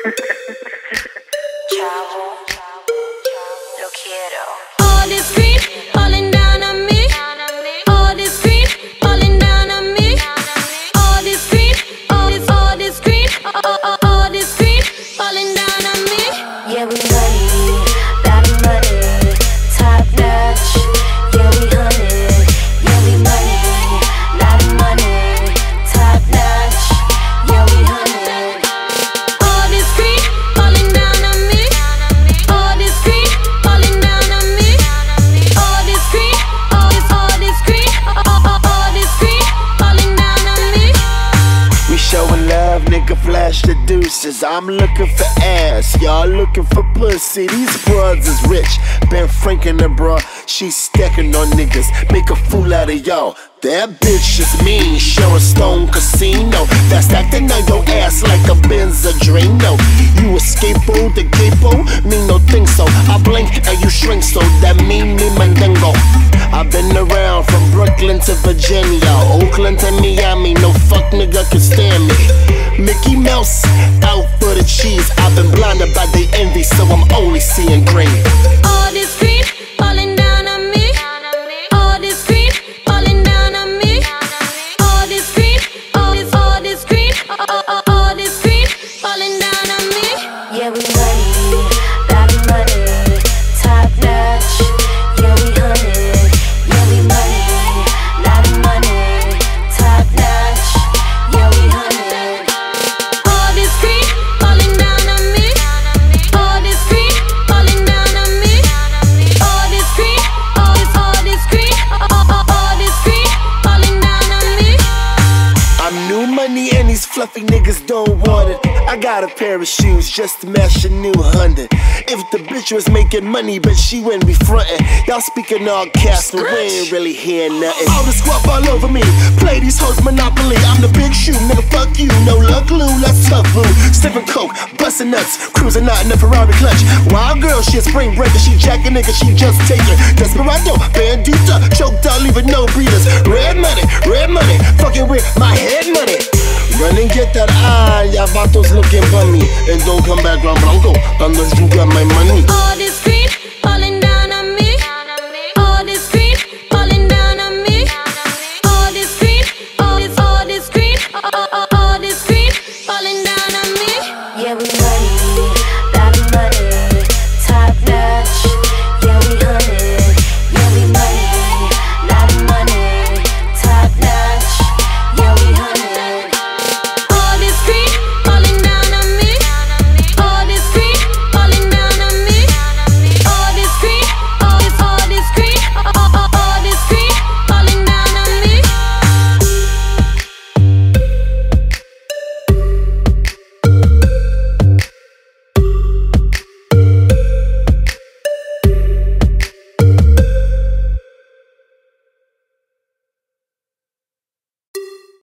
Chavo. All this green, falling down on me. All this green, falling down on me. All this green, all this, all this green. I'm looking for ass, y'all looking for pussy. These broads is rich. Ben Franklin and bro, she stacking on niggas. Make a fool out of y'all. That bitch is mean, Sharon Stone Casino. That's acting on your ass like a Benzadrino. You escapo, the capo, me no think so. I blink and you shrink, so that mean me mandingo. I've been around from Brooklyn to Virginia, Oakland to Miami. No fuck nigga can stand me. Mickey Mouse the cheese. I've been blinded by the envy, so I'm only seeing green. Fluffy niggas don't want it. I got a pair of shoes just to match a new Honda. If the bitch was making money, but she wouldn't be frontin'. Y'all speaking all caps, but we ain't really hearing nothing. All the squat all over me. Play these hoes Monopoly. I'm the big shoe, nigga. Fuck you. No luck, Lou. Let's tough boo. Sniffing coke, bustin' nuts, cruising out in a Ferrari clutch. Wild girl, she a spring breaker. She jackin' nigga, she just taking. Desperado, bandita, choked out, leaving no breathers. Red money, red money, fucking with my head money. Run and get that eye, ya vatos looking bummy. And don't come back round blanco, unless you got my money.